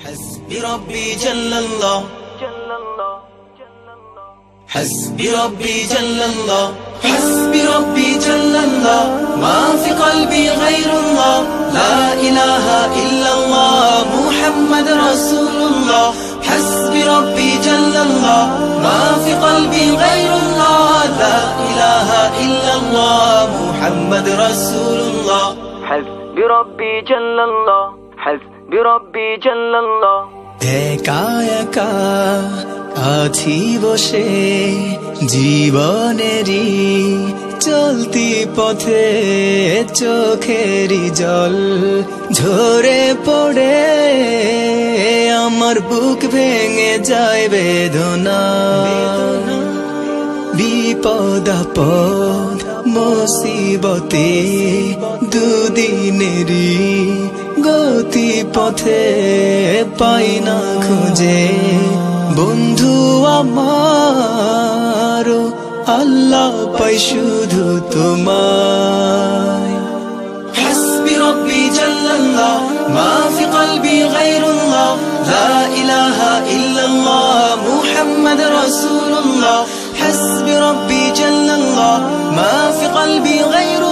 حسبي ربي جل الله. حسبي ربي جل الله. حسبي ربي جل الله. ما في قلبي غير الله. لا إله إلا الله. محمد رسول الله. حسبي ربي جل الله. ما في قلبي غير الله. لا إله إلا الله. محمد رسول الله. حسبي ربي جل الله. حسبي বিরব্বি জল্লাল্ল একা একা আছি বসে জীবনেরই চলতি পথে চোখেরই জল ঝরে পড়ে, আমার বুক ভেঙে যায় বেদনা। বিপদ আপদ মুসিবতে দুদিনেরই গতি পথে পাই না খুঁজে। বন্ধু আমার আল্লাহ পাই শুধু তোমায়। হাসবি রব্বি জাল্লাল্লাহ মা ফি কলবি গায়রুল্লাহ, লা ইলাহা ইল্লাল্লাহ, মুহাম্মদ রাসূলুল্লাহ। হাসবি রব্বি জাল্লাল্লাহ মা ফি কলবি গায়রুল্লাহ।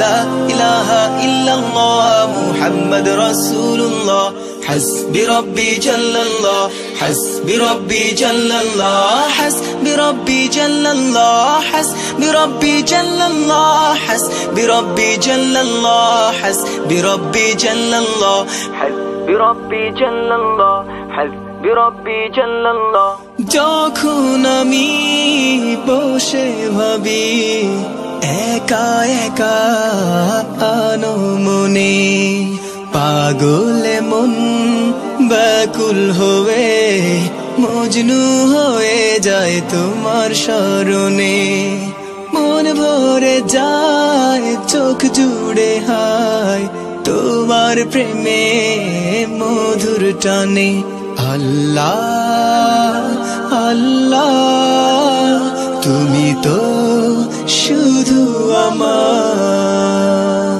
لا إله إلا الله محمد رسول الله حسبي ربي جل الله حسبي ربي جل الله حسبي ربي جل الله حسبي ربي جل الله حسبي ربي جل الله حسبي ربي جل الله حسبي ربي جل الله حسبي ربي جل الله যখন আমি বসে ভাবি একা একা মনে পাগলে মন ব্যাকুল হয়ে, মজনু হয়ে যায় তোমার স্মরণে। মন ভরে যায়, চোখ জুড়ে হায় তোমার প্রেমে মধুর টানে। আল্লাহ আল্লাহ, তুমি তো শুধু আমার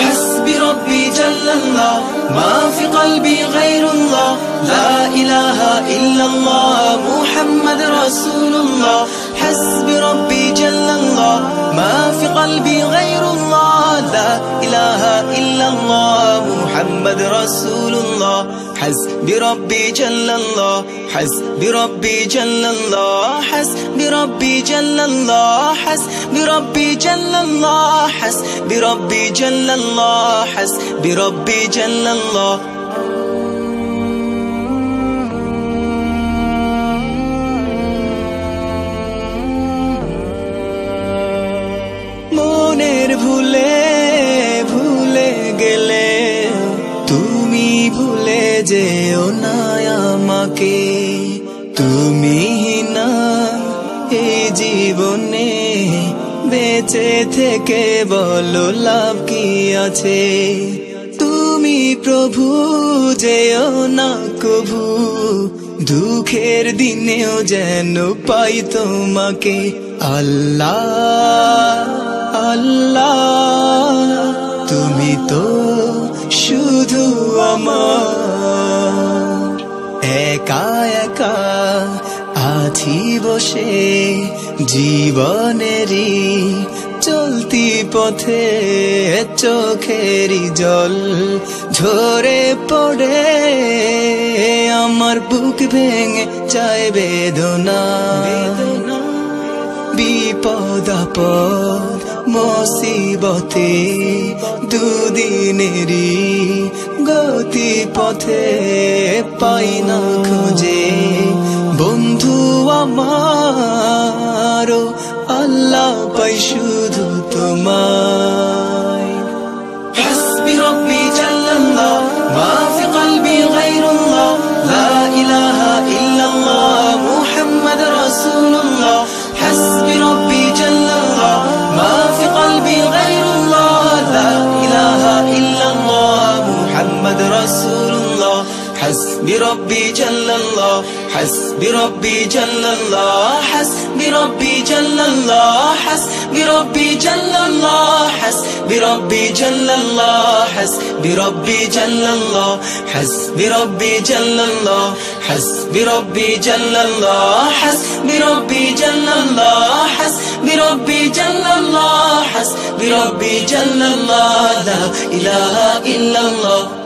حسبي ربي جل الله ما في قلبي غير الله لا إله إلا الله محمد رسول الله حسبي ربي جل الله ما في قلبي غير الله لا إله إلا الله محمد رسول الله حسبي ربي جل الله حسبي ربي جل الله حسبي ربي جل الله حسبي ربي جل الله حسبي ربي جل الله حسبي ربي جل الله মনের ভুলে ভুলে গেলে তুমি ভুলে যেও না আমাকে তুমি না, এই জীবনে বেঁচে থেকে বলো, লাভ কি আছে? তুমি প্রভু, যেও না কভু, দুঃখের দিনেও যেন পাই তোমাকে। আল্লাহ আল্লাহ, তুমি তো শুধু আমার একা একা আছি বসে জীবনেরই চলতি পথে চোখেরই জল ঝরে পড়ে আমার বুক ভেঙে যায় বেদনা। বিপদ আপদ মুসিবতে দুদিনেরই গতি পথে পাই না খুঁজে। বন্ধু আমার আল্লাহ পাই শুধু তোমায় حسبي ربي جل الله حسبي ربي جل الله حسبي ربي جل الله حسبي ربي جل الله حسبي ربي جل الله حسبي ربي جل الله حسبي ربي جل الله حسبي ربي جل الله حسبي ربي جل الله حسبي ربي جل الله حسبي ربي جل الله لا إله إلا الله